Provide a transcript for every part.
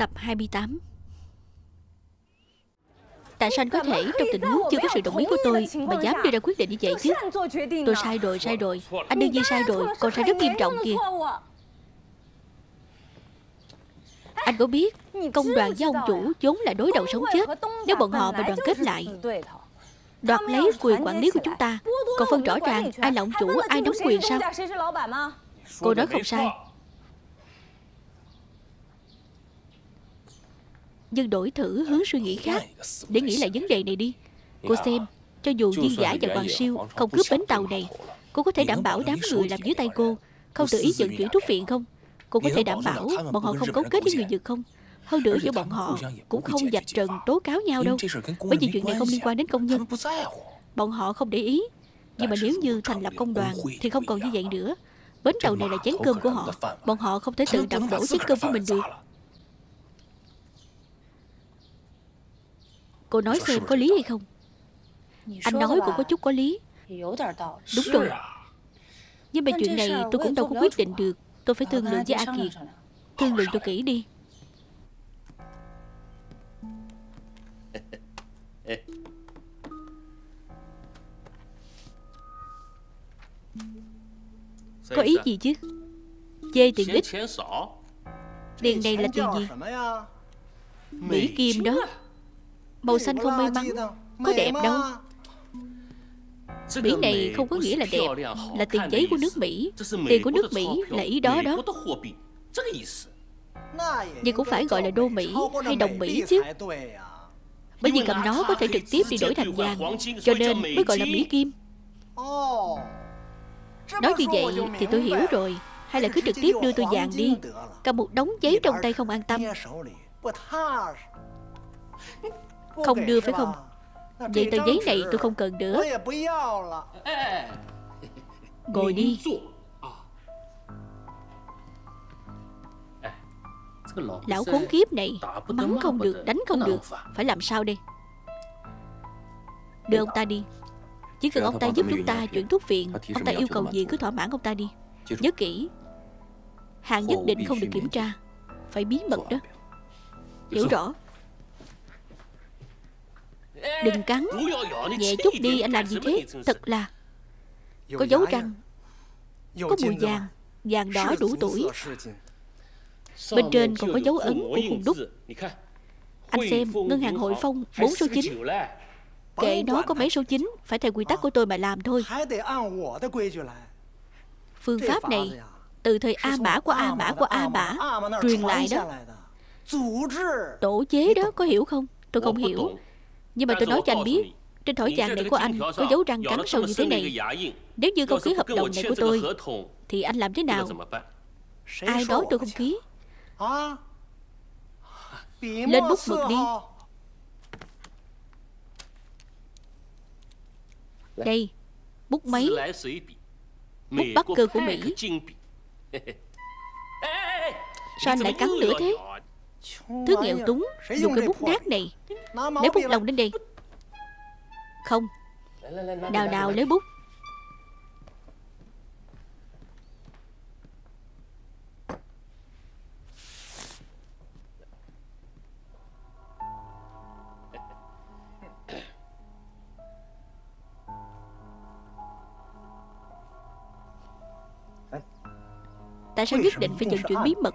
Tập 28 Tại sao anh có thể trong tình huống chưa có sự đồng ý của tôi Mà dám đưa ra quyết định như vậy chứ. Tôi sai rồi, sai rồi. Anh đương nhiên sai rồi, còn sai rất nghiêm trọng kìa. Anh có biết Công đoàn với ông chủ vốn là đối đầu sống chết. Nếu bọn họ mà đoàn kết lại Đoạt lấy quyền quản lý của chúng ta Còn phân rõ ràng ai là ông chủ Ai nắm quyền sao? Cô nói không sai Nhưng đổi thử hướng suy nghĩ khác. Để nghĩ lại vấn đề này đi. Cô xem Cho dù viên giả và Hoàng Siêu không cướp bến tàu này Cô có thể đảm bảo đám người làm dưới tay cô. Không tự ý vận chuyển thuốc viện không? Cô có thể đảm bảo bọn họ không cấu kết với người Nhật không? Hơn nữa giữa bọn họ Cũng không vạch trần tố cáo nhau đâu. Bởi vì chuyện này không liên quan đến công nhân. Bọn họ không để ý. Nhưng mà nếu như thành lập công đoàn Thì không còn như vậy nữa. Bến tàu này là chén cơm của họ. Bọn họ không thể tự động đổ chén cơm của mình được Cô nói xem có lý hay không? Anh nói cũng có chút có lý. Đúng rồi. Nhưng mà chuyện này tôi cũng đâu có quyết định được. Tôi phải thương lượng với A Kiệt. Thương lượng cho kỹ đi. Có ý gì chứ? Chê tiền ít Tiền này là tiền gì? Mỹ Kim đó Màu xanh không may mắn Có đẹp đâu. Mỹ này không có nghĩa là đẹp Là tiền giấy của nước Mỹ. Tiền của nước Mỹ là ý đó đó. Nhưng cũng phải gọi là đô Mỹ hay đồng Mỹ chứ. Bởi vì cầm nó có thể trực tiếp đi đổi thành vàng Cho nên mới gọi là Mỹ Kim. Nói như vậy thì tôi hiểu rồi. Hay là cứ trực tiếp đưa tôi vàng đi. Cầm một đống giấy trong tay không an tâm Không đưa phải không? Vậy tờ giấy này tôi không cần nữa. Ngồi đi. Lão khốn kiếp này Mắng không được, đánh không được. Phải làm sao đây? Đưa ông ta đi. Chỉ cần ông ta giúp chúng ta chuyển thuốc viện Ông ta yêu cầu gì cứ thỏa mãn ông ta đi. Nhớ kỹ Hàng nhất định không được kiểm tra. Phải bí mật đó. Hiểu rõ Đừng cắn. Nhẹ chút đi anh làm gì thế? Thật là. Có dấu răng Có mùi vàng. Vàng đỏ đủ tuổi. Bên trên còn có dấu ấn của khuôn đúc. Anh xem Ngân hàng hội phong 4 số 9 Kệ nó có mấy số 9 Phải theo quy tắc của tôi mà làm thôi. Phương pháp này Từ thời A Mã qua A Mã qua A Mã Truyền lại đó. Tổ chế đó có hiểu không? Tôi không hiểu Nhưng mà tôi nói cho anh biết Trên thỏi vàng này của anh Có dấu răng cắn sâu như thế này. Nếu như không ký hợp đồng này của tôi Thì anh làm thế nào? Ai nói tôi không ký Lên bút mực đi. Đây Bút máy. Bút bắc cơ của Mỹ. Sao anh lại cắn lửa thế Thứ nghèo túng Dùng cái bút nát này. Lấy bút lông đến đây Không. Nào nào lấy bút. Tại sao nhất định phải vận chuyển bí mật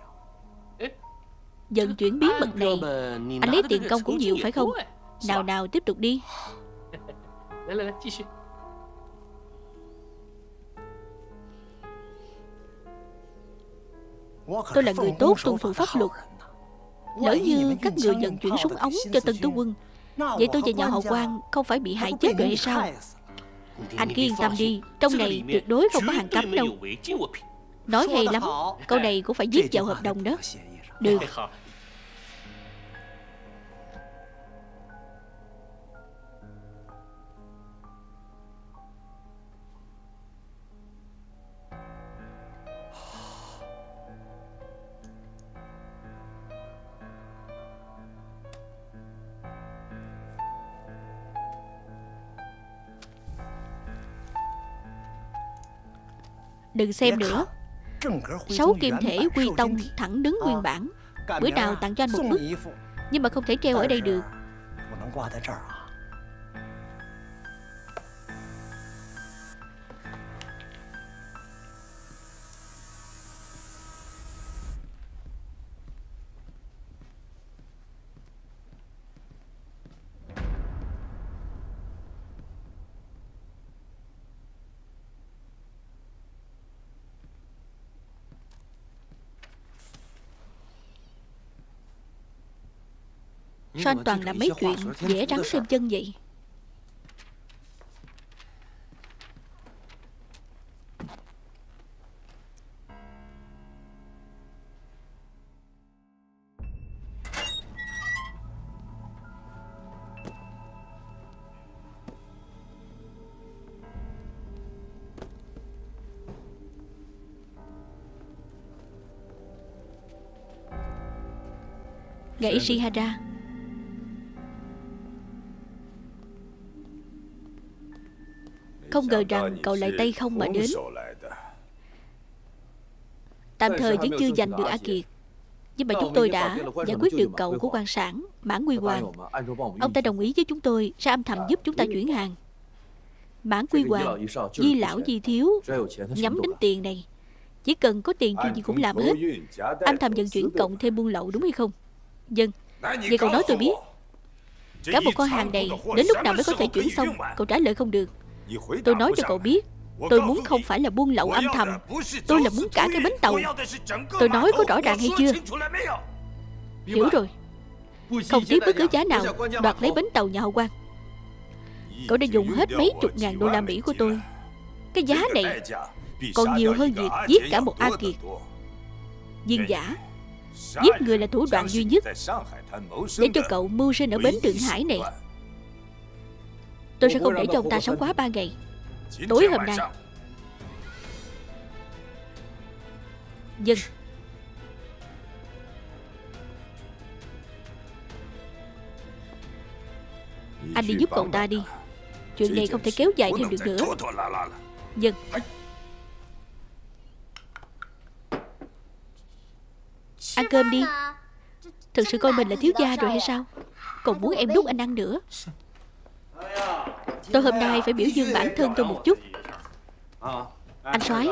Vận chuyển bí mật này. Anh lấy tiền công cũng nhiều phải không? Nào nào tiếp tục đi. Tôi là người tốt tuân thủ pháp luật. Lỡ như các người vận chuyển súng ống cho Tân Tú Quân? Vậy tôi và nhà họ quan không phải bị hại chết rồi hay sao? Anh cứ yên tâm đi Trong này tuyệt đối không có hàng cấm đâu. Nói hay lắm Câu này cũng phải viết vào hợp đồng đó. Được Đừng xem nữa. Sáu kim thể quy tông thẳng đứng nguyên bản. Bữa nào tặng cho anh một bức. Nhưng mà không thể treo ở đây được Sao anh toàn làm mấy chuyện dễ rắn thêm chân vậy? Ngài Ishihara Không ngờ rằng cậu lại tay không mà đến. Tạm thời vẫn chưa giành được A Kiệt Nhưng mà chúng tôi đã giải quyết được cậu của quan sản Mãn Quy Hoàng. Ông ta đồng ý với chúng tôi Sẽ âm thầm giúp chúng ta chuyển hàng. Mãn Quy Hoàng Di lão di thiếu Nhắm đến tiền này. Chỉ cần có tiền chuyện gì cũng làm hết. Âm thầm vận chuyển cộng thêm buôn lậu đúng hay không? Dân Vậy cậu nói tôi biết. Cả một con hàng này Đến lúc nào mới có thể chuyển xong Cậu trả lời không được Tôi nói cho cậu biết, Tôi muốn không phải là buôn lậu âm thầm. Tôi là muốn cả cái bến tàu. Tôi nói có rõ ràng hay chưa? Hiểu rồi. Không tiếc bất cứ giá nào Đoạt lấy bến tàu nhà hậu quan Cậu đã dùng hết mấy chục ngàn đô la Mỹ của tôi. Cái giá này Còn nhiều hơn việc giết cả một A Kiệt. Viên giả, Giết người là thủ đoạn duy nhất Để cho cậu mưu sinh ở bến Thượng Hải này. Tôi sẽ không để cho ông ta sống quá ba ngày. Tối hôm nay. Dân Anh đi giúp cậu ta đi. Chuyện này không thể kéo dài thêm được nữa. Dân Ăn cơm đi. Thực sự coi mình là thiếu gia rồi hay sao? Còn muốn em đút anh ăn nữa Tôi hôm nay phải biểu dương bản thân tôi một chút. Anh soái.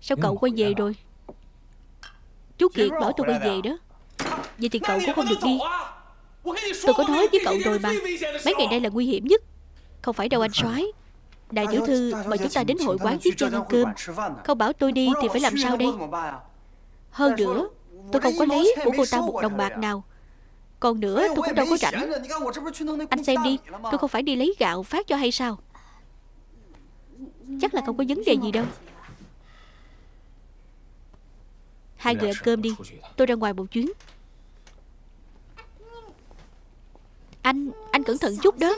Sao cậu quay về rồi? Chú Kiệt bảo tôi quay về đó. Vậy thì cậu cũng không được đi. Tôi có nói với cậu rồi mà. Mấy ngày nay là nguy hiểm nhất. Không phải đâu anh soái. Đại tiểu thư mời chúng ta đến hội quán tiếp Giang ăn cơm. Không bảo tôi đi thì phải làm sao đây? Hơn nữa, Tôi không có lấy của cô ta một đồng bạc nào còn nữa tôi cũng đâu có rảnh. Anh xem đi Tôi không phải đi lấy gạo phát cho hay sao? Chắc là không có vấn đề gì đâu. Hai người ăn cơm đi Tôi ra ngoài một chuyến. Anh, anh cẩn thận chút đó.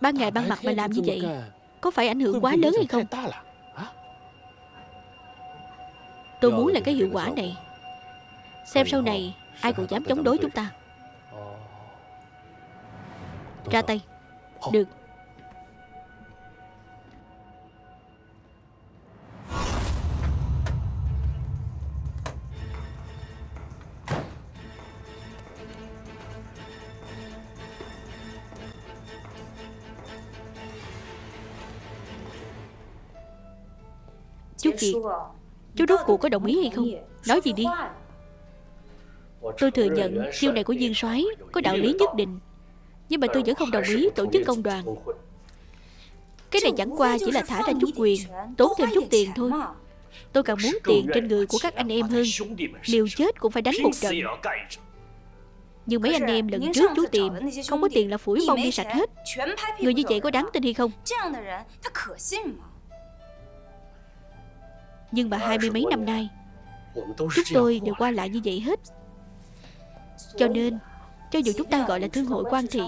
Ban ngày ban mặt mà làm như vậy có phải ảnh hưởng quá lớn hay không? Tôi muốn là cái hiệu quả này. Xem sau này Ai còn dám chống đối chúng ta? Ra tay. Được Chú Kiệt Chú rốt cuộc có đồng ý hay không? Nói gì đi. Tôi thừa nhận chiêu này của viên soái Có đạo lý nhất định Nhưng mà tôi vẫn không đồng ý tổ chức công đoàn. Cái này chẳng qua chỉ là thả ra chút quyền Tốn thêm chút tiền thôi. Tôi càng muốn tiền trên người của các anh em hơn. Liều chết cũng phải đánh một trận. Nhưng mấy anh em lần trước chú tìm Không có tiền là phủi mông đi sạch hết. Người như vậy có đáng tin hay không nhưng mà hai mươi mấy năm nay, Chúng tôi đều qua lại như vậy hết. Cho nên, Cho dù chúng ta gọi là thương hội quan thị,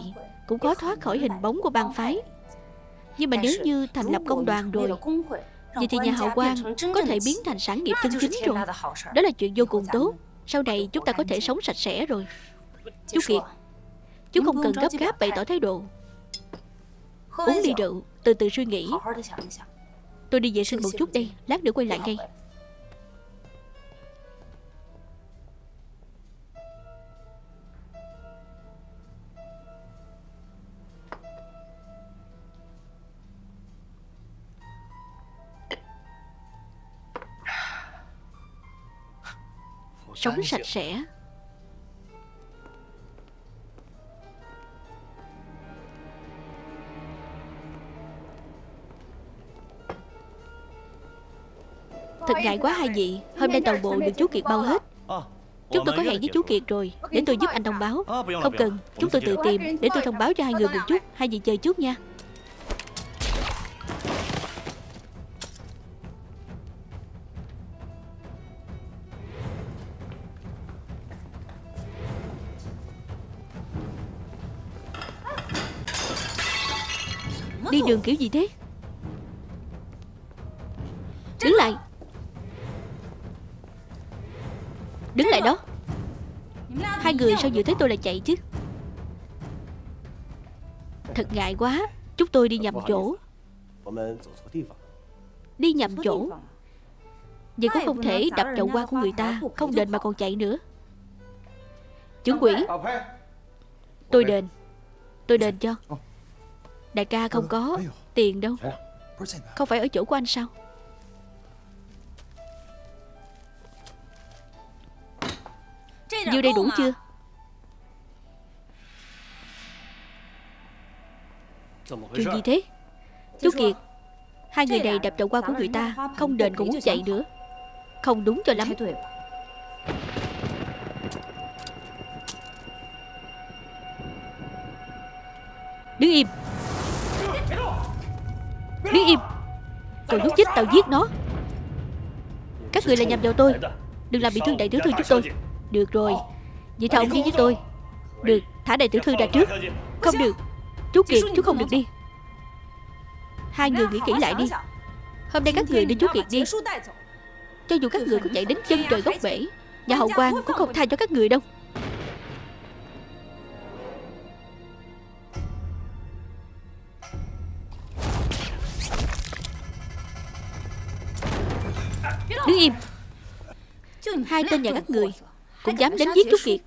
Cũng khó thoát khỏi hình bóng của bang phái. Nhưng mà nếu như thành lập công đoàn rồi, Vậy thì nhà hậu quan Có thể biến thành sản nghiệp chân chính rồi. Đó là chuyện vô cùng tốt. Sau này chúng ta có thể sống sạch sẽ rồi. Chú Kiệt, Chú không cần gấp gáp bày tỏ thái độ. Uống ly rượu, Từ từ suy nghĩ. Tôi đi vệ sinh một chút đây Lát nữa quay lại ngay. Sống sạch sẽ. Ngại quá hai vị Hôm nay toàn bộ được chú Kiệt bao hết. Chúng tôi có hẹn với chú Kiệt rồi Để tôi giúp anh thông báo. Không cần, chúng tôi tự tìm Để tôi thông báo cho hai người một chút. Hai vị chờ chút nha. Đi đường kiểu gì thế? Người sao vừa thấy tôi là chạy chứ? Thật ngại quá. Chúng tôi đi nhầm chỗ. Đi nhầm chỗ? Vậy cũng không thể đập chậu hoa của người ta, Không đền mà còn chạy nữa. Chứng quỷ, Tôi đền. Tôi đền cho. Đại ca không có tiền đâu. Không phải ở chỗ của anh sao? Nhiêu đây đủ chưa? Chuyện gì thế? Chú Kiệt Hai người này đập chậu qua của người ta Không đền cũng muốn chạy nữa. Không đúng cho lắm. Đứng im. Đứng im. Còn nhúc chết tao giết nó. Các người là nhầm vào tôi. Đừng làm bị thương đại tiểu thư giúp tôi. Được rồi. Vậy thôi ông đi với tôi. Được Thả đại tiểu thư ra trước. Không được Chú Kiệt chú không được đi. Hai người nghĩ kỹ lại đi. Hôm nay các người đưa chú Kiệt đi. Cho dù các người có chạy đến chân trời góc bể Nhà hậu quan cũng không tha cho các người đâu. Đứng im. Hai tên nhà các người Cũng dám đến giết chú Kiệt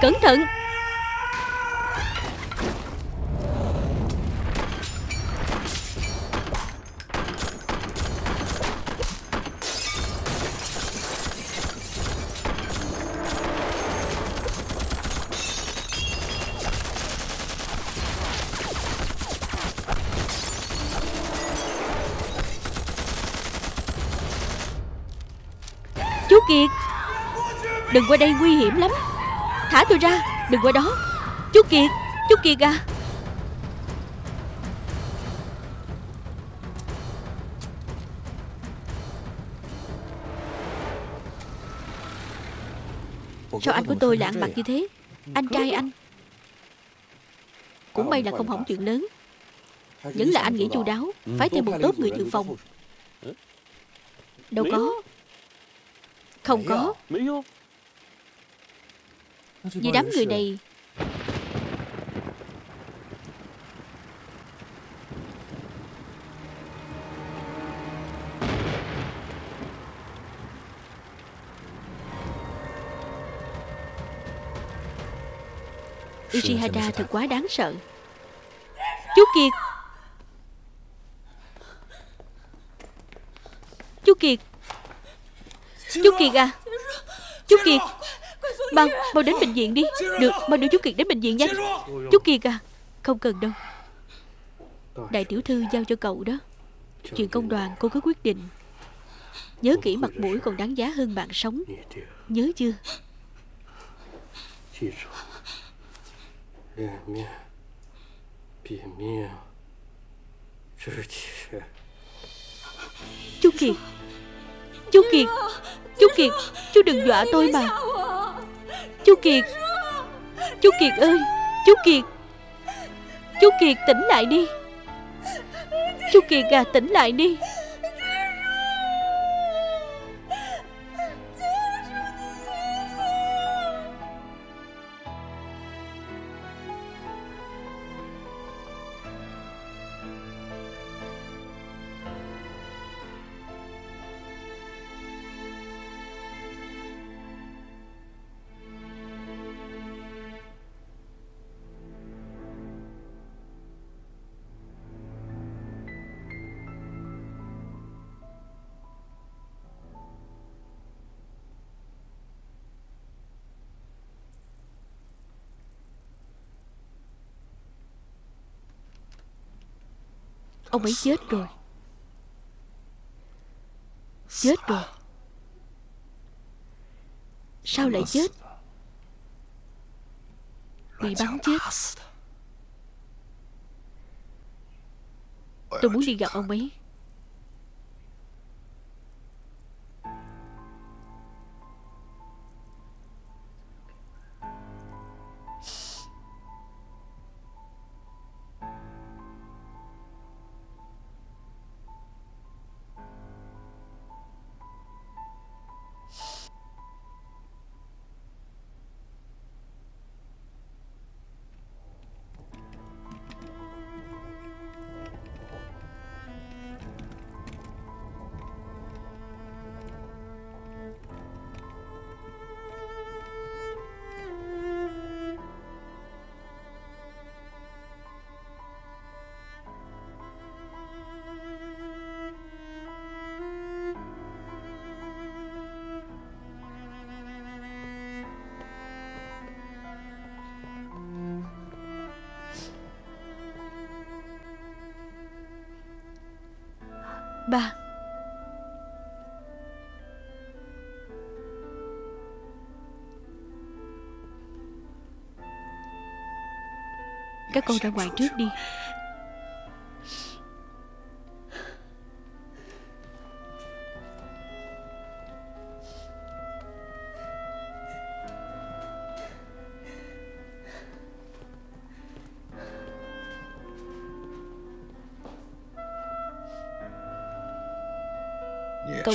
Cẩn thận. Chú Kiệt Đừng qua đây nguy hiểm lắm. Thả tôi ra. Đừng qua đó. Chú Kiệt Chú Kiệt à. Sao anh của tôi lại ăn mặc như thế? Anh trai anh. Cũng may là không hỏng chuyện lớn. Vẫn là anh nghĩ chu đáo Phải thêm một tốt người dự phòng. Đâu có. Không? Có Vì đám người này. Ishihara thật quá đáng sợ. Chú Kiệt. Chú Kiệt. Chú Kiệt à. Chú Kiệt Mau, mau đến bệnh viện đi. Được, mau đưa chú Kiệt đến bệnh viện nhanh Chú Kiệt à Không cần đâu. Đại tiểu thư giao cho cậu đó. Chuyện công đoàn cô cứ quyết định. Nhớ kỹ mặt mũi còn đáng giá hơn mạng sống. Nhớ chưa? Chú Kiệt Chú Kiệt Chú Kiệt Chú đừng dọa tôi mà. Chú Kiệt. Chú Kiệt ơi, Chú Kiệt. Chú Kiệt tỉnh lại đi. Chú Kiệt à tỉnh lại đi. Ông ấy chết rồi. Chết rồi. Sao lại chết? Bị bắn chết. Tôi muốn đi gặp ông ấy 3 Các con ra ngoài trước đi.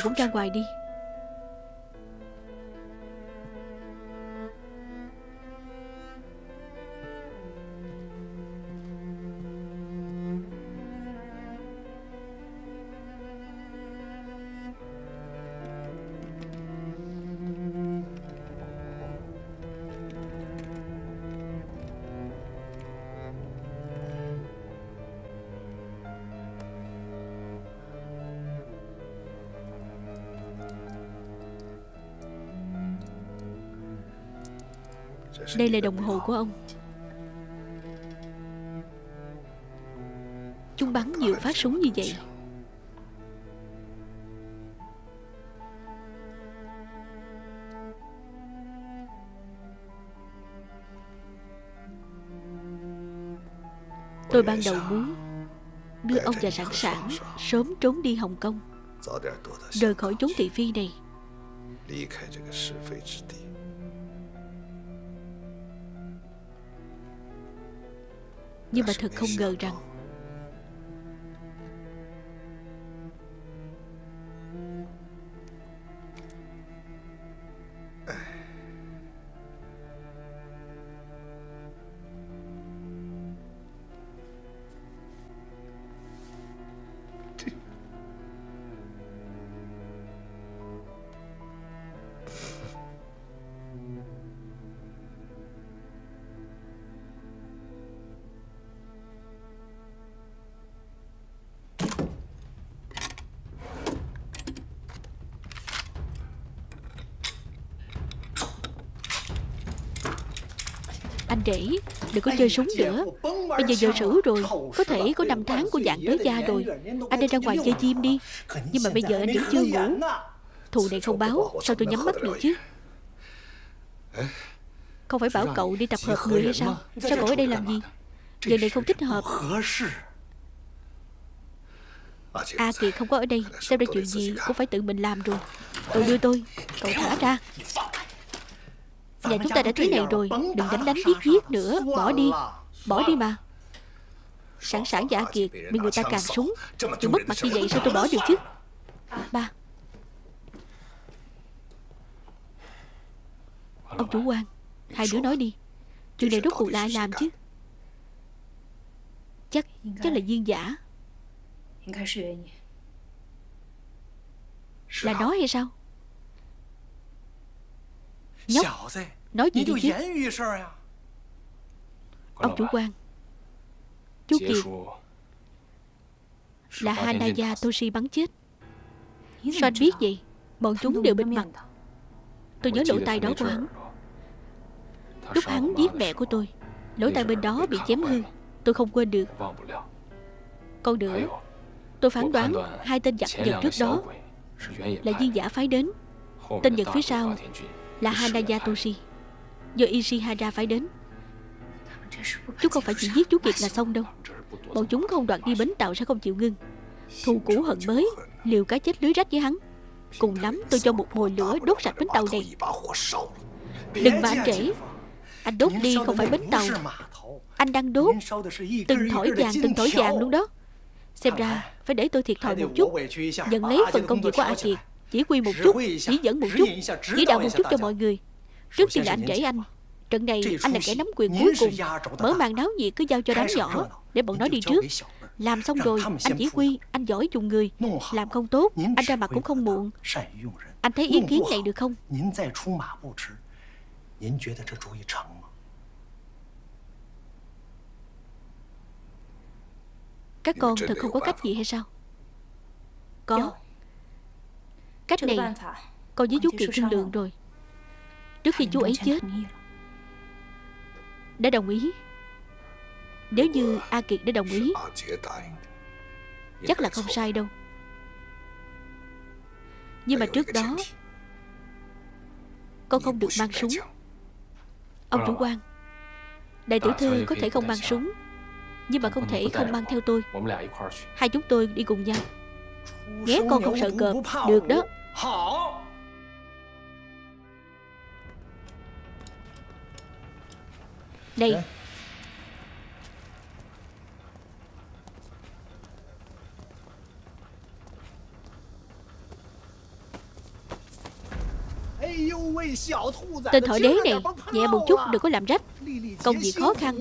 Cậu cũng ra ngoài đi. Đây là đồng hồ của ông. Chúng bắn nhiều phát súng như vậy. Tôi ban đầu muốn Đưa ông và sẵn sàng Sớm trốn đi Hồng Kông, Rời khỏi chốn thị phi này. Nhưng mà thật không ngờ rằng Anh rể Đừng có chơi súng nữa. Bây giờ giờ sửu rồi Có thể có năm tháng của dạng tới gia rồi. Anh đi ra ngoài chơi chim đi. Nhưng mà bây giờ anh vẫn chưa ngủ. Thù này không báo Sao tôi nhắm mắt được chứ? Không phải bảo cậu đi tập hợp người hay sao? Sao cậu ở đây làm gì? Giờ này không thích hợp. A Kiệt không có ở đây. Xem ra chuyện gì cũng phải tự mình làm rồi. Cậu đưa tôi. Cậu thả ra Nhà chúng ta đã thế này rồi. Đừng đánh đánh giết giết nữa. Bỏ đi. Bỏ đi mà. Sẵn sàng giả kiệt, Bị người ta càng súng. Chuyện mất mặt như vậy, sao tôi bỏ được chứ? Ba. Ông chủ quan, Hai đứa nói đi. Chuyện này rốt cuộc là ai làm chứ? Chắc chắc là viên giả. Là nói hay sao? Nhóc Nói gì đi chứ? Ông chủ quan. Chú Kiệt. Là Hanaya Toshi bắn chết. Sao anh biết vậy? Bọn chúng đều bên mặt. Tôi nhớ lỗ tai đó của hắn. Lúc hắn giết mẹ của tôi Lỗ tai bên đó bị chém hư. Tôi không quên được. Còn nữa Tôi phán đoán hai tên giặc giật trước đó Là viên giả phái đến. Tên giật phía sau là Hanaya Toshi Do Ishihara phải đến. Chúng không phải chỉ giết chú Kiệt là xong đâu. Bọn chúng không đoạt đi bến tàu sẽ không chịu ngưng. Thù cũ hận mới Liều cái chết lưới rách với hắn. Cùng lắm tôi cho một mồi lửa đốt sạch bến tàu này Đừng mà anh trễ. Anh đốt đi không phải bến tàu. Anh đang đốt Từng thổi vàng, từng thổi vàng luôn đó. Xem ra phải để tôi thiệt thòi một chút. Nhận lấy phần công việc của A Kiệt. Chỉ quy một chút Chỉ dẫn một chút Chỉ đạo một chút cho mọi người. Trước tiên là anh trễ anh. Trận này anh là kẻ nắm quyền cuối cùng Mở màn náo nhiệt cứ giao cho đám nhỏ Để bọn nó đi trước. Làm xong rồi anh chỉ quy Anh giỏi dùng người. Làm không tốt Anh ra mặt cũng không muộn Anh thấy ý kiến này được không? Các con thật không có cách gì hay sao? Có Cách này Con với chú Kiệt thương lượng rồi. Trước khi chú ấy chết Đã đồng ý. Nếu như A Kiệt đã đồng ý Chắc là không sai đâu. Nhưng mà trước đó Con không được mang súng. Ông chủ quan Đại tiểu thư có thể không mang súng Nhưng mà không thể không mang theo tôi. Hai chúng tôi đi cùng nhau. Ghé con không sợ cọp Được đó Này Tên thổi đế này Nhẹ một chút đừng có làm rách. Công việc khó khăn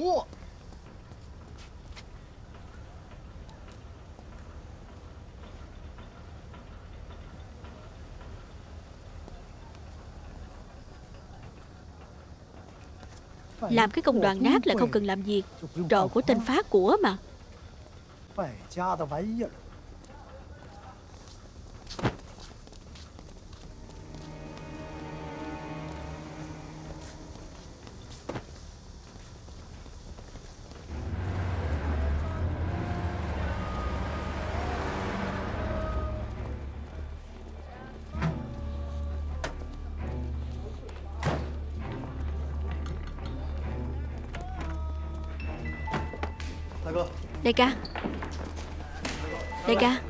Làm cái công đoàn nát là không cần làm việc Trò của tên phá của mà Đại ca. Đại ca.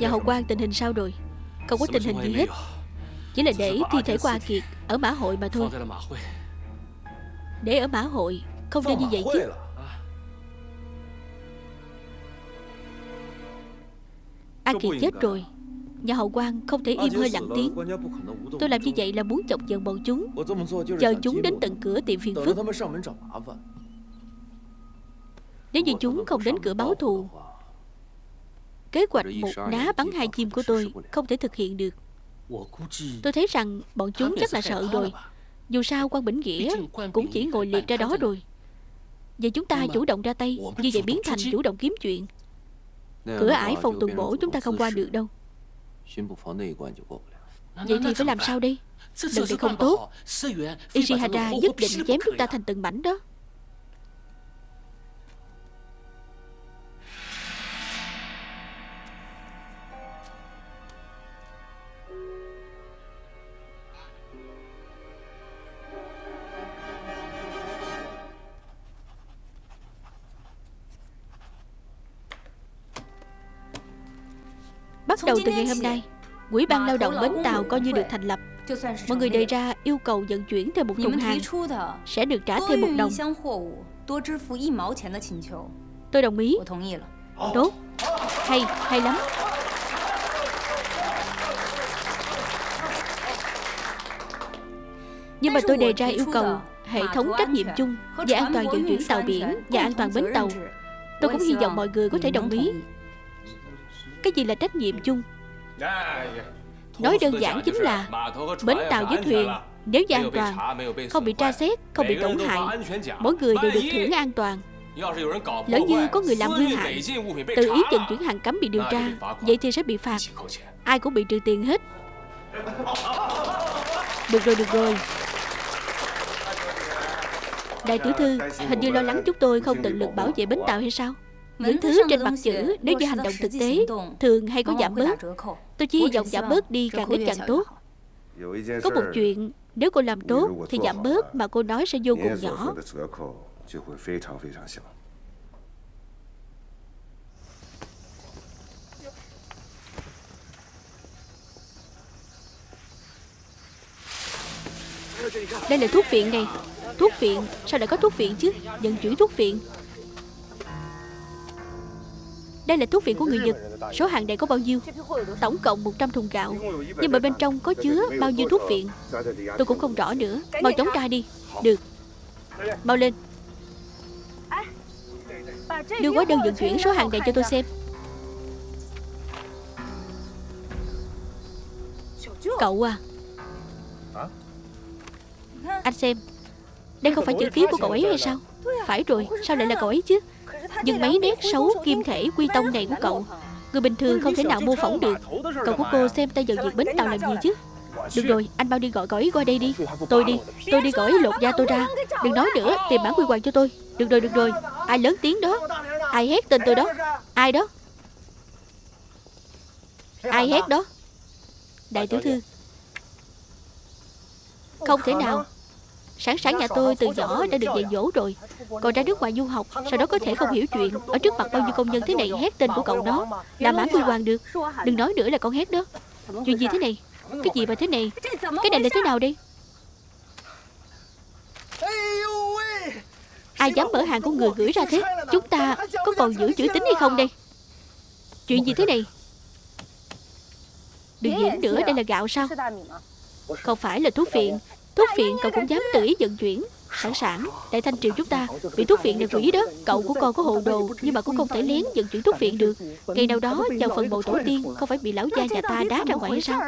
Nhà hậu quan, tình hình sao rồi? Không có tình hình gì hết. Chỉ là để thi thể của A Kiệt Ở mã hội mà thôi. Để ở mã hội. Không nên như vậy chứ. Kiệt chết rồi. Nhà hậu quan không thể im hơi lặng tiếng. Tôi làm như vậy là muốn chọc giận bọn chúng. Chờ chúng đến tận cửa tìm phiền phức. Nếu như chúng không đến cửa báo thù Kế hoạch một ná bắn hai chim của tôi Không thể thực hiện được. Tôi thấy rằng bọn chúng chắc là sợ rồi. Dù sao quan Bỉnh Nghĩa Cũng chỉ ngồi liệt ra đó rồi. Vậy chúng ta chủ động ra tay Như vậy biến thành chủ động kiếm chuyện Cửa ải phòng tuần bổ chúng ta không qua được đâu. Vậy thì phải làm sao đây Lần này không tốt Ishihara nhất định chém chúng ta thành từng mảnh đó đầu từ ngày hôm nay Quỹ ban lao động bến tàu coi như được thành lập. Mọi người đề ra yêu cầu vận chuyển thêm một thùng hàng Sẽ được trả thêm một đồng. Tôi đồng ý. Tốt. Hay, hay lắm. Nhưng mà tôi đề ra yêu cầu hệ thống trách nhiệm chung về an toàn vận chuyển tàu biển và an toàn bến tàu. Tôi cũng hy vọng mọi người có thể đồng ý. Cái gì là trách nhiệm chung? Nói đơn giản chính là bến tàu với thuyền nếu như an toàn, không bị tra xét, không bị tổn hại, mỗi người đều được thưởng an toàn. Lỡ như có người làm hư hại, tự ý vận chuyển hàng cấm bị điều tra, vậy thì sẽ bị phạt. Ai cũng bị trừ tiền hết. Được rồi, được rồi. Đại tiểu thư, hình như lo lắng chúng tôi không tận lực bảo vệ bến tàu hay sao? Những thứ trên mặt chữ nếu như hành động thực tế thường hay có giảm bớt. Tôi chỉ hy vọng giảm bớt đi càng ít càng tốt. Có một chuyện nếu cô làm tốt thì giảm bớt mà cô nói sẽ vô cùng nhỏ. Đây là thuốc viện này Thuốc viện Sao lại có thuốc viện chứ? Vận chuyển thuốc viện đây là thuốc viện của người Nhật. Số hàng này có bao nhiêu? Tổng cộng 100 thùng gạo. Nhưng mà bên trong có chứa bao nhiêu thuốc viện? Tôi cũng không rõ nữa. Mau chống ra đi. Được. Mau lên. Đưa gói đơn vận chuyển số hàng này cho tôi xem. Cậu à. Anh xem. Đây không phải chữ ký của cậu ấy hay sao? Phải rồi. Sao lại là cậu ấy chứ? Nhưng mấy nét xấu kim thể quy tông này của cậu. Người bình thường không thể nào mô phỏng được. Cậu của cô xem tay dần việc bến tàu làm gì chứ? Được rồi Anh bao đi gọi ấy qua đây đi. Tôi đi Tôi đi gọi lột da tôi ra. Đừng nói nữa Tìm bản quy hoàng cho tôi. Được rồi được rồi. Ai lớn tiếng đó? Ai hét tên tôi đó? Ai đó? Ai hét đó? Đại tiểu thư. Không thể nào Sáng sáng nhà tôi từ nhỏ đã được dạy dỗ rồi. Còn ra nước ngoài du học, Sau đó có thể không hiểu chuyện. Ở trước mặt bao nhiêu công nhân thế này hét tên của cậu đó. Làm án quy hoàng được. Đừng nói nữa là con hét đó. Chuyện gì thế này? Cái gì mà thế này? Cái này là thế nào đi Ai dám mở hàng của người gửi ra thế? Chúng ta có còn giữ chữ tính hay không đây? Chuyện gì thế này? Đừng diễn nữa, đây là gạo sao? Không phải là thuốc phiện. Thuốc phiện cậu cũng dám tự ý vận chuyển. Sẵn sàng Đại Thanh Triều chúng ta Bị thuốc phiện này quỷ đó, Cậu của con có hồ đồ, Nhưng mà cũng không thể lén vận chuyển thuốc phiện được. Ngày nào đó, vào phần bộ tổ tiên, Không phải bị lão gia nhà ta đá ra ngoài hay sao?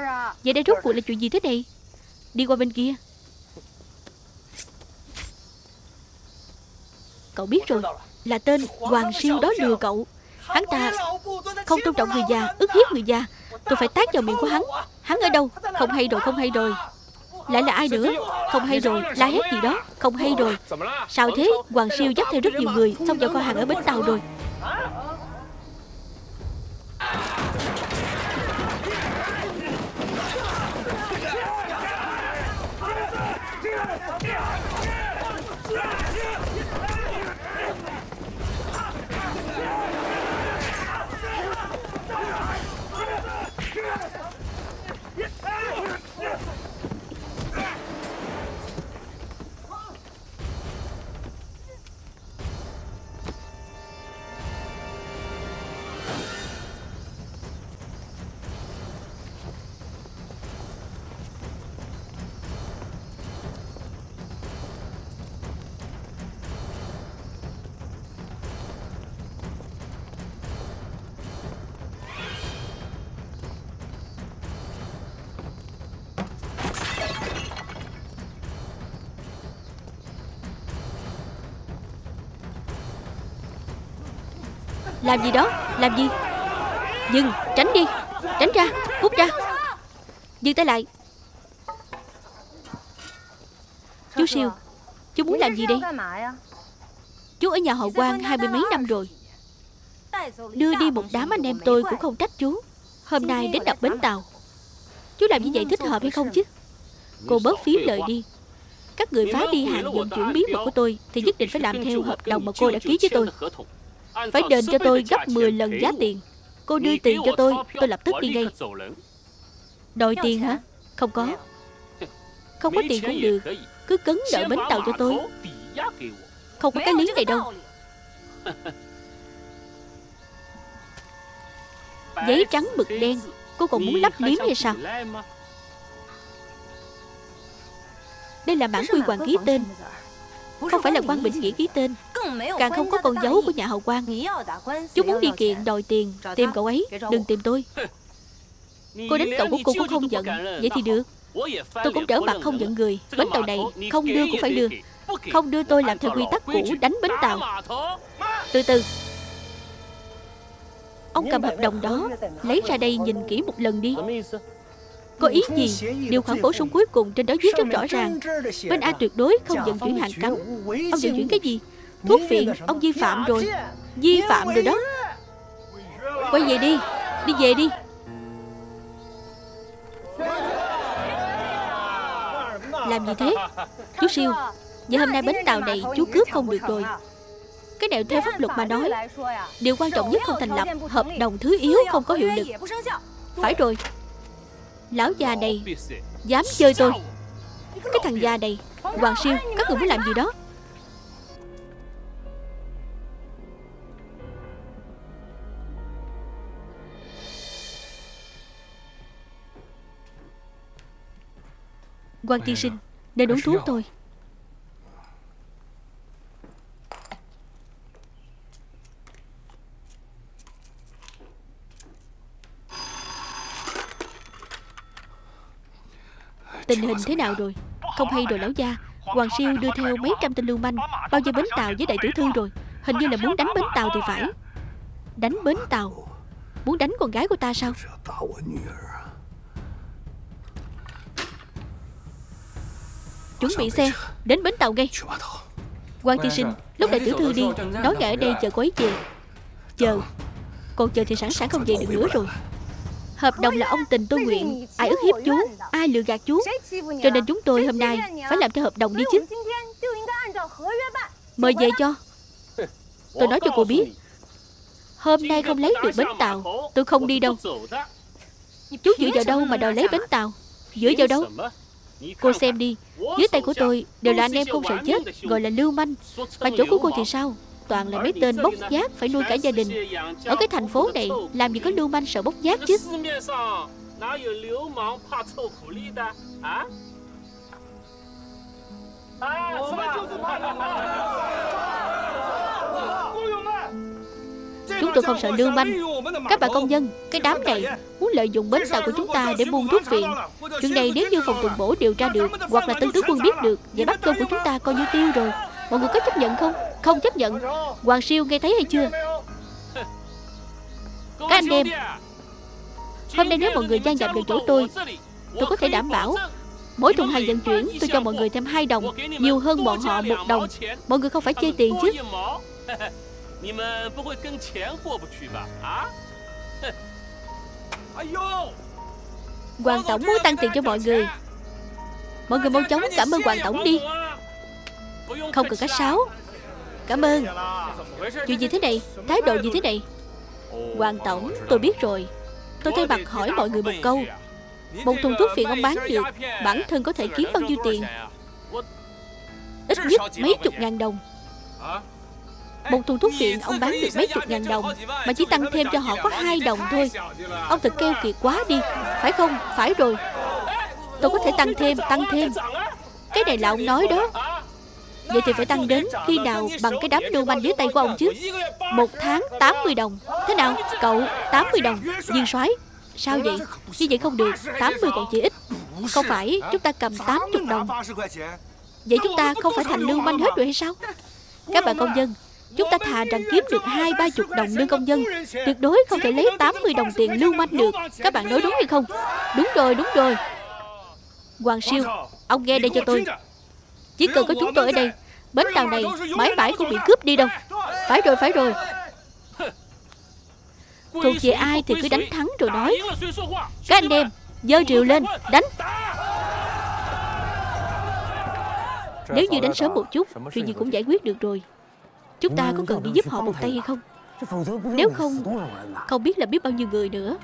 Vậy đây rốt cuộc là chuyện gì thế này? Đi qua bên kia. Cậu biết rồi, Là tên Hoàng Siêu đó lừa cậu. Hắn ta không tôn trọng người già, ức hiếp người già. Tôi phải tát vào miệng của hắn. Hắn ở đâu? Không hay rồi, không hay rồi lại là ai nữa? Không hay rồi, La hét gì đó? Không hay rồi. Sao thế? Hoàng siêu dắt theo rất nhiều người, Xong vào kho hàng ở bến tàu rồi. Làm gì đó? Làm gì? Dừng Tránh đi. Tránh ra Cút ra. Dừng tay lại. Chú Siêu Chú muốn làm gì đây? Chú ở nhà họ quan hai mươi mấy năm rồi. Đưa đi một đám anh em tôi cũng không trách chú. Hôm nay đến đập bến tàu. Chú làm như vậy thích hợp hay không chứ? Cô bớt phí lời đi. Các người phá đi hạn vận chuyển bí mật của tôi Thì nhất định phải làm theo hợp đồng mà cô đã ký với tôi phải đền cho tôi gấp 10 lần giá tiền. Cô đưa tiền cho tôi Tôi lập tức đi ngay. Đòi tiền hả? Không có. Không có tiền cũng được. Cứ cấn đợi bến tàu cho tôi. Không có cái lý này đâu. Giấy trắng mực đen. Cô còn muốn lắp liếm hay sao? Đây là bản quy hoàng ký tên Không phải là quan Bỉnh Nghĩa ký tên. Càng không có con dấu của nhà hậu quan Chú muốn đi kiện đòi tiền Tìm cậu ấy Đừng tìm tôi. Cô đánh cậu của cô cũng không giận. Vậy thì được. Tôi cũng trở mặt không giận người. Bến tàu này không đưa cũng phải đưa. Không đưa tôi làm theo quy tắc cũ đánh bến tàu. Từ từ. Ông cầm hợp đồng đó Lấy ra đây nhìn kỹ một lần đi Có ý gì? Điều khoản bổ sung cuối cùng trên đó viết rất rõ ràng. Bên A tuyệt đối không vận chuyển hàng cấm. Ông vận chuyển cái gì? Thuốc phiện. Ông vi phạm rồi. Vi phạm rồi đó. Quay về đi. Đi về đi. Làm gì thế? Chú siêu Vậy hôm nay bến tàu này chú cướp không được rồi. Cái này theo pháp luật mà nói Điều quan trọng nhất không thành lập Hợp đồng thứ yếu không có hiệu lực. Phải rồi Lão già này, Dám chơi tôi. Cái thằng già này, Hoàng siêu Các người muốn làm gì đó? Quan tiên sinh, Nên uống thuốc thôi Tình hình thế nào rồi? Không hay rồi lão gia, Hoàng siêu đưa theo mấy trăm tên lưu manh, Bao giờ bến tàu với đại tiểu thư rồi? Hình như là muốn đánh bến tàu thì phải. Đánh bến tàu? Muốn đánh con gái của ta sao? Chuẩn bị xe, Đến bến tàu ngay. Quan tiên sinh, Lúc đại tiểu thư đi, Nói ngài ở đây chờ cô ấy về. Chờ. Còn chờ thì sẵn sàng không về được nữa rồi. Hợp đồng là ông tình tôi nguyện. Ai ức hiếp chú, Ai lừa gạt chú. Cho nên chúng tôi hôm nay Phải làm theo hợp đồng đi chứ. Mời về cho. Tôi nói cho cô biết. Hôm nay không lấy được bến tàu. Tôi không đi đâu. Chú dựa vào đâu mà đòi lấy bến tàu? Dựa vào đâu? Cô xem đi. Dưới tay của tôi đều là anh em không sợ chết, Gọi là lưu manh. Mà chỗ của cô thì sao? Toàn là mấy tên bốc giác phải nuôi cả gia đình. Ở cái thành phố này Làm gì có lưu manh sợ bốc giác chứ? Chúng tôi không sợ lưu manh. Các bà công dân, Cái đám này muốn lợi dụng bến tàu của chúng ta Để buôn thuốc viện Chuyện này nếu như phòng tuần bổ điều tra được Hoặc là tân tướng quân biết được Vậy bắt cơm của chúng ta coi như tiêu rồi Mọi người có chấp nhận không? Không chấp nhận. Hoàng siêu nghe thấy hay chưa? Các anh em, Hôm nay nếu mọi người gian dập được chỗ tôi Tôi có thể đảm bảo Mỗi thùng hàng vận chuyển tôi cho mọi người thêm 2 đồng, Nhiều hơn bọn họ một đồng. Mọi người không phải chê tiền chứ. Hoàng Tổng muốn tăng tiền cho mọi người. Mọi người mau chóng cảm ơn Hoàng Tổng đi. Không cần cách sáo. Cảm ơn. Chuyện gì thế này? Thái độ gì thế này? Hoàng Tổng tôi biết rồi. Tôi thay mặt hỏi mọi người một câu. Một thùng thuốc phiện ông bán được Bản thân có thể kiếm bao nhiêu tiền? Ít nhất mấy chục ngàn đồng. Một thùng thuốc phiện ông bán được mấy chục ngàn đồng Mà chỉ tăng thêm cho họ có hai đồng thôi. Ông thật keo kiệt quá đi. Phải không? Phải rồi. Tôi có thể tăng thêm, tăng thêm. Cái này là ông nói đó. Vậy thì phải tăng đến khi nào bằng cái đám lưu manh dưới tay của ông chứ? Một tháng 80 đồng. Thế nào? Cậu? 80 đồng. Viên soái, Sao vậy? Như vậy không được. 80 còn chỉ ít. Không phải chúng ta cầm 80 đồng? Vậy chúng ta không phải thành lưu manh hết rồi hay sao? Các bạn công dân, Chúng ta thà rằng kiếm được hai, ba chục đồng lương công dân. Tuyệt đối không thể lấy 80 đồng tiền lưu manh được. Các bạn nói đúng hay không? Đúng rồi đúng rồi. Hoàng siêu, Ông nghe đây cho tôi. Chỉ cần có chúng tôi ở đây, Bến tàu này mãi mãi không bị cướp đi đâu. Phải rồi phải rồi. Thuộc về ai thì cứ đánh thắng rồi nói Các anh em Dơ rượu lên, Đánh. Nếu như đánh sớm một chút Chuyện gì cũng giải quyết được rồi. Chúng ta có cần đi giúp họ một tay hay không? Nếu không Không biết là biết bao nhiêu người nữa.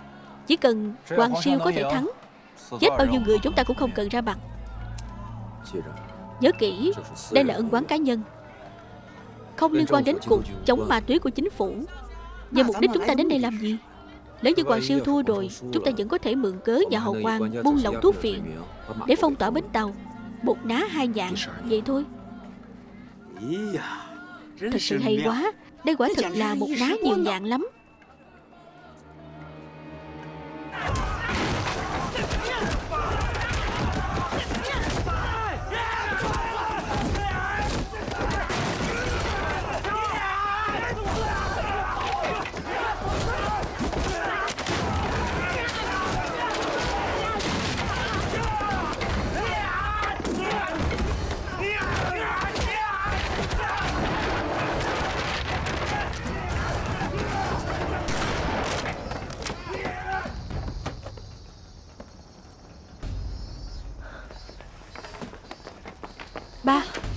Chỉ cần Hoàng siêu có thể thắng Chết bao nhiêu người chúng ta cũng không cần ra mặt. Nhớ kỹ Đây là ân quán cá nhân. Không liên quan đến cuộc chống ma túy của chính phủ. Về mục đích chúng ta đến đây làm gì? Nếu như Hoàng siêu thua rồi Chúng ta vẫn có thể mượn cớ nhà hậu quan Buông lỏng thuốc phiện Để phong tỏa bến tàu. Một ná hai nhạn Vậy thôi. Thật sự hay quá. Đây quả thật là một ná nhiều nhạn lắm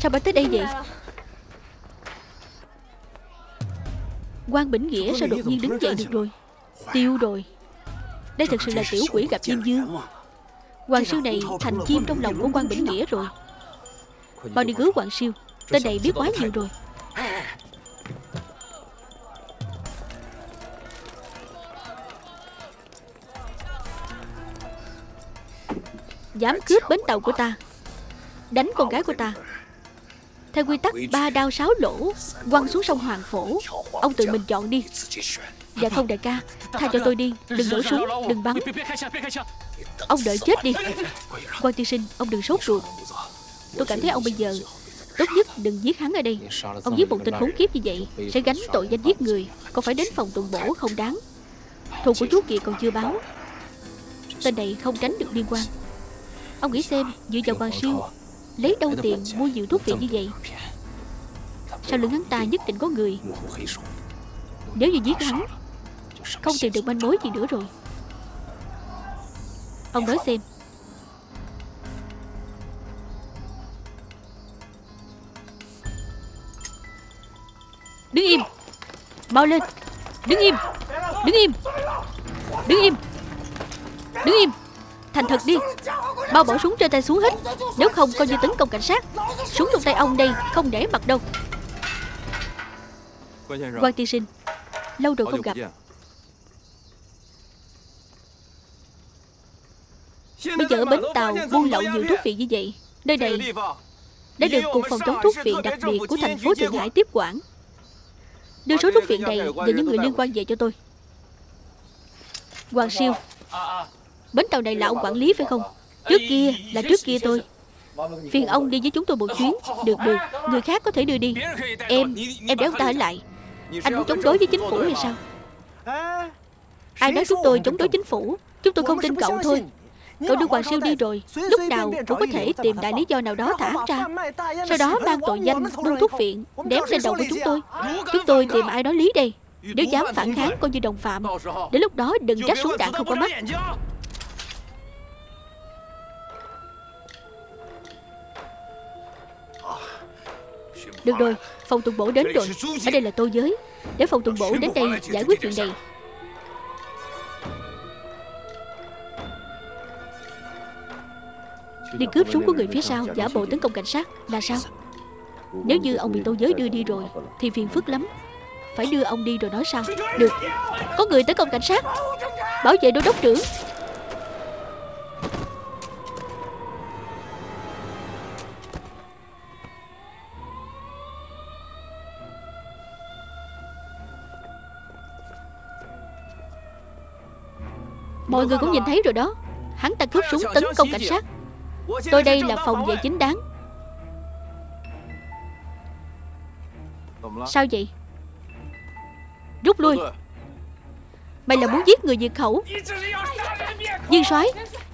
Sao ba tới đây vậy? Quan Bỉnh Nghĩa sao đột nhiên đứng dậy được rồi? Tiêu rồi. Đây thật sự là tiểu quỷ gặp Diêm Dương Hoàng siêu này thành chim trong lòng của quan Bỉnh Nghĩa rồi. Bao đi cứu Hoàng siêu Tên này biết quá nhiều rồi. Dám cướp bến tàu của ta. Đánh con gái của ta theo quy tắc ba đao sáu lỗ, Quăng xuống sông Hoàng Phổ, Ông tự mình chọn đi. Dạ không đại ca, Tha cho tôi đi, Đừng nổ súng, Đừng bắn. Ông đợi chết đi. Quan tiên sinh, Ông đừng sốt ruột. Tôi cảm thấy ông bây giờ Tốt nhất đừng giết hắn ở đây. Ông giết một tên khốn kiếp như vậy, Sẽ gánh tội danh giết người Còn phải đến phòng tuần bổ không đáng? Thù của chú kỳ còn chưa báo. Tên này không tránh được liên quan. Ông nghĩ xem, Dựa vào quan siêu Lấy đâu tiền mua nhiều thuốc viện như vậy? Sau lưng hắn ta nhất định có người? Nếu như giết hắn Không tìm được manh mối gì nữa rồi. Ông nói xem. Đứng im. Mau lên. Đứng im. Đứng im. Đứng im. Đứng im. Thành thật đi Bao bỏ súng trên tay xuống hết. Nếu không, coi như tấn công cảnh sát. Súng trong tay ông đây không để mặt đâu. Quan tiên sinh, Lâu rồi không gặp. Bây giờ bến tàu buôn lậu nhiều thuốc viện như vậy, Nơi này đã được Cục Phòng chống thuốc viện đặc biệt của thành phố Thượng Hải tiếp quản. Đưa số thuốc viện này và những người liên quan về cho tôi. Hoàng Siêu, Bến tàu này là ông quản lý phải không? Trước kia là trước kia tôi Phiền ông đi với chúng tôi một chuyến. Được được. Người khác có thể đưa đi. Em Em để ông ta ở lại. Anh muốn chống đối với chính phủ hay sao? Ai nói chúng tôi chống đối chính phủ? Chúng tôi không tin cậu thôi. Cậu đưa Hoàng Siêu đi rồi. Lúc nào cũng có thể tìm đại lý do nào đó thả ra. Sau đó mang tội danh buôn thuốc viện Đếm lên đầu của chúng tôi. Chúng tôi tìm ai nói lý đây? Nếu dám phản kháng, coi như đồng phạm. Đến lúc đó đừng trách súng đạn không có mắt. Được rồi, phòng tuần bổ đến rồi. Ở đây là tô giới. Để phòng tuần bổ đến đây giải quyết chuyện này. Đi cướp súng của người phía sau Giả bộ tấn công cảnh sát Là sao? Nếu như ông bị tô giới đưa đi rồi Thì phiền phức lắm. Phải đưa ông đi rồi nói sao? Được. Có người tấn công cảnh sát. Bảo vệ đô đốc trưởng. Mọi người cũng nhìn thấy rồi đó. Hắn ta cướp súng tấn công cảnh sát. Tôi đây là phòng vệ chính đáng. Sao vậy? Rút lui. Mày là muốn giết người diệt khẩu. Viên soái,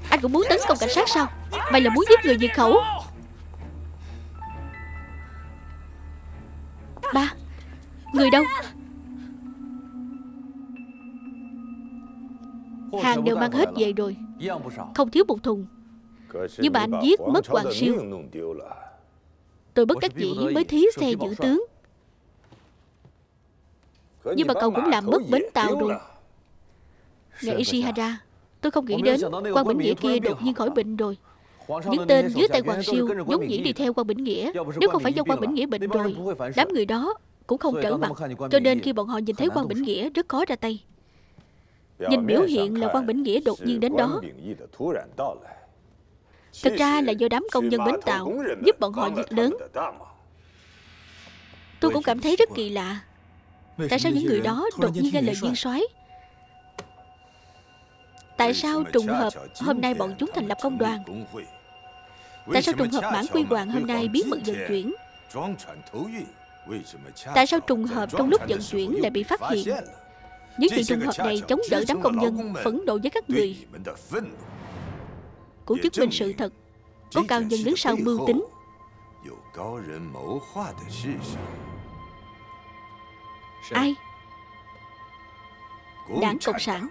Anh cũng muốn tấn công cảnh sát sao? Mày là muốn giết người diệt khẩu. Ba, Người đâu? Hàng đều mang hết về rồi Không thiếu một thùng。Nhưng mà anh giết mất Hoàng Siêu。Tôi bất đắc dĩ mới thí xe giữ tướng。Nhưng mà cậu cũng làm mất bến tàu rồi。Ngài Ishihara Tôi không nghĩ đến quan Bỉnh Nghĩa kia đột nhiên khỏi bệnh rồi。Những tên dưới tay Hoàng Siêu Giống nhĩ đi theo quan Bỉnh Nghĩa. Nếu không phải do quan Bỉnh Nghĩa bệnh rồi Đám người đó cũng không trở mặt. Cho nên khi bọn họ nhìn thấy quan Bỉnh Nghĩa rất khó ra tay Nhìn biểu hiện là quan Bỉnh Nghĩa đột nhiên đến đó. Thật ra là do đám công nhân bến tàu Giúp bọn họ việc lớn. Tôi cũng cảm thấy rất kỳ lạ. Tại sao những người đó đột nhiên nghe lời viên soái Tại sao trùng hợp hôm nay bọn chúng thành lập công đoàn? Tại sao trùng hợp mãn quy hoàng hôm nay bí mật vận chuyển? Tại sao trùng hợp trong lúc vận chuyển lại bị phát hiện Những chuyện trùng hợp này chống đỡ đám công nhân Phẫn nộ với các người. Cũng chứng minh sự thật. Có cao nhân đứng sau mưu tính. Ai? Đảng Cộng sản